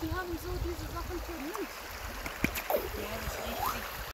haben so diese Sachen für Mund. Ja, das riecht sich.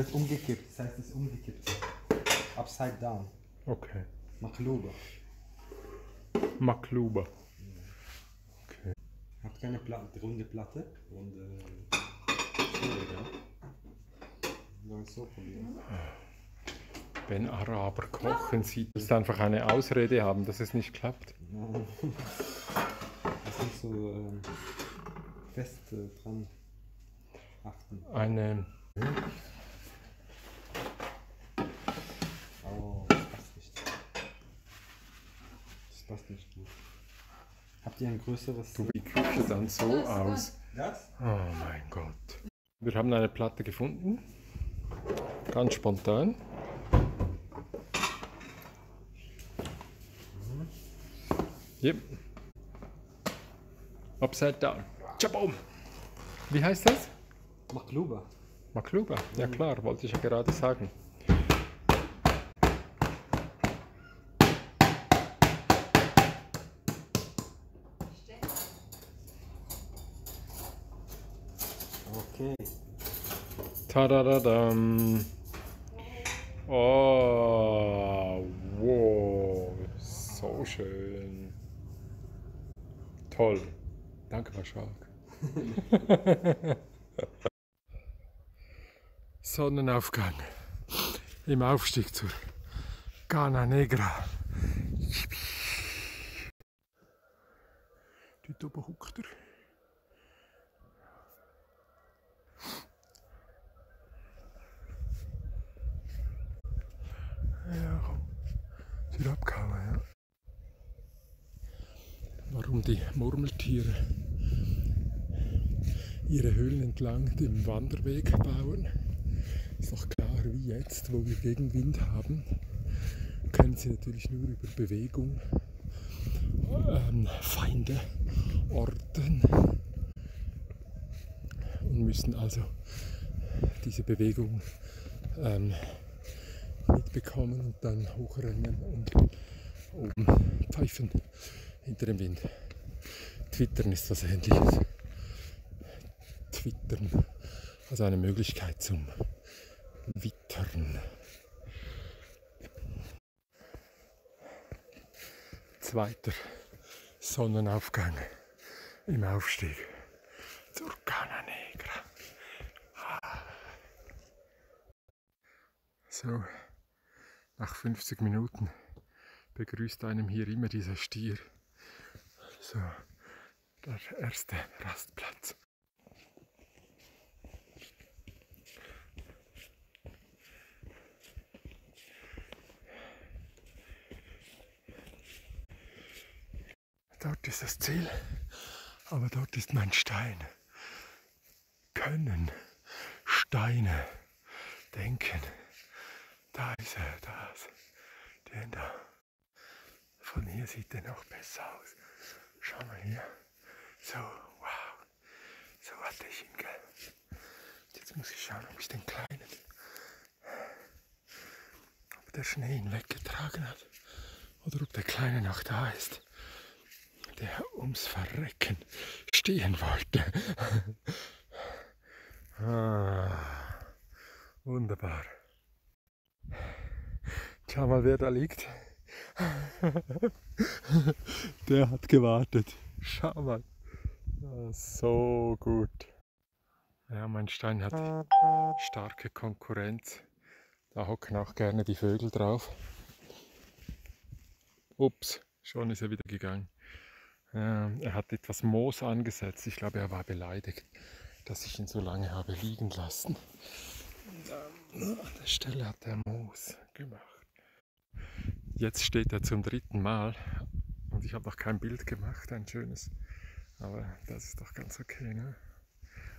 Wird umgekippt, das heißt, es ist umgekippt. Upside down. Okay. Machluba. Makluba. Okay. Habt keine Platte, runde Platte. Runde. Schwierig, ja? Sollen wir es so probieren? Wenn Araber kochen, sieht es einfach eine Ausrede haben, dass es nicht klappt. Das ist nicht so ähm, fest äh, dran achten. Eine. Oh, das passt nicht. Das passt nicht gut. Habt ihr ein größeres. Du die Küche dann so aus. Das? Oh mein Gott. Wir haben eine Platte gefunden. Ganz spontan. Yep. Upside down. Tschabum. Wie heißt das? Machluba. Makluba. Ja klar, wollte ich ja gerade sagen. Okay. Tadadadam. Oh, wow. So schön. Toll. Danke, Paschalk. Sonnenaufgang im Aufstieg zur Gana Negra. Dort oben hockt er. Ja, komm. Wieder abgehauen, ja. Warum die Murmeltiere ihre Höhlen entlang dem Wanderweg bauen, ist doch klar, wie jetzt, wo wir Gegenwind haben, können sie natürlich nur über Bewegung ähm, Feinde orten und müssen also diese Bewegung ähm, mitbekommen und dann hochrennen und oben pfeifen hinter dem Wind. Twittern ist was ähnliches. Twittern, also eine Möglichkeit zum Wittern. Zweiter Sonnenaufgang im Aufstieg zur Cana Negra. Ah. So, nach 50 Minuten begrüßt einem hier immer dieser Stier. So, der erste Rastplatz. Dort ist das Ziel, aber dort ist mein Stein. Können Steine denken. Da ist er, das. Den da. Von hier sieht der noch besser aus. Schau mal hier. So, wow. So hatte ich ihn, gell? Jetzt muss ich schauen, ob ich den kleinen, ob der Schnee ihn weggetragen hat oder ob der kleine noch da ist, der ums Verrecken stehen wollte. ah, wunderbar. Schau mal, wer da liegt. Der hat gewartet. Schau mal. So gut. Ja, mein Stein hat starke Konkurrenz. Da hocken auch gerne die Vögel drauf. Ups, Schon ist er wieder gegangen. Ähm, er hat etwas Moos angesetzt. Ich glaube, er war beleidigt, dass ich ihn so lange habe liegen lassen. An der Stelle hat er Moos gemacht. Jetzt steht er zum dritten Mal und ich habe noch kein Bild gemacht, ein schönes. Aber das ist doch ganz okay. Ne?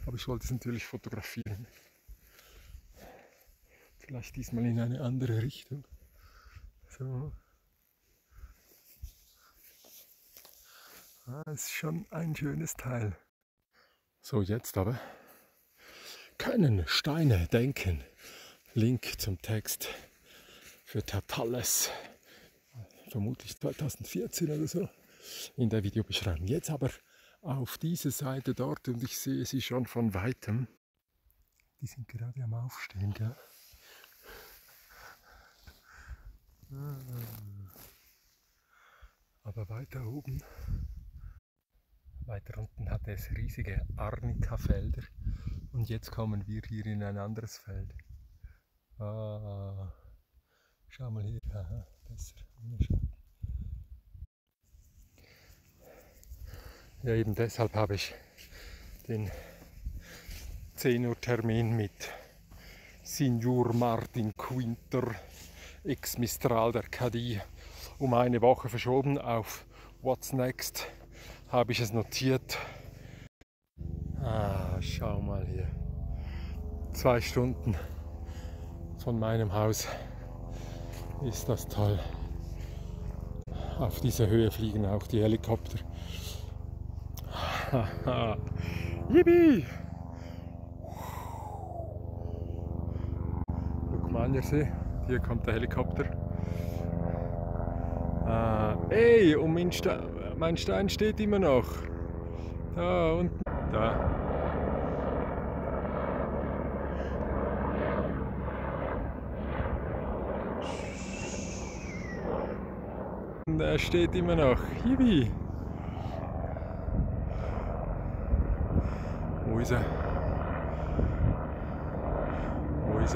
Aber ich wollte es natürlich fotografieren. Vielleicht diesmal in eine andere Richtung. So. Ah, ist schon ein schönes Teil. So, jetzt aber können Steine denken. Link zum Text für Tertales. Vermutlich 2014 oder so in der Videobeschreibung. Jetzt aber auf diese Seite dort und ich sehe sie schon von weitem. Die sind gerade am Aufstehen, gell? Ah. Aber weiter oben, weiter unten hat es riesige Arnika-Felder und jetzt kommen wir hier in ein anderes Feld. Ah, schau mal hier, aha, besser. Ja, eben deshalb habe ich den 10 Uhr Termin mit Signor Martin Quinter, Ex-Mistral der KD, um eine Woche verschoben. Auf What's Next habe ich es notiert. Ah, schau mal hier. Zwei Stunden von meinem Haus. Ist das toll. Auf dieser Höhe fliegen auch die Helikopter. Yippie! Lukmaniersee, hier kommt der Helikopter. Ah, ey, und mein, Ste mein Stein steht immer noch. Da unten. Da. Er steht immer noch. Yippie! Wo ist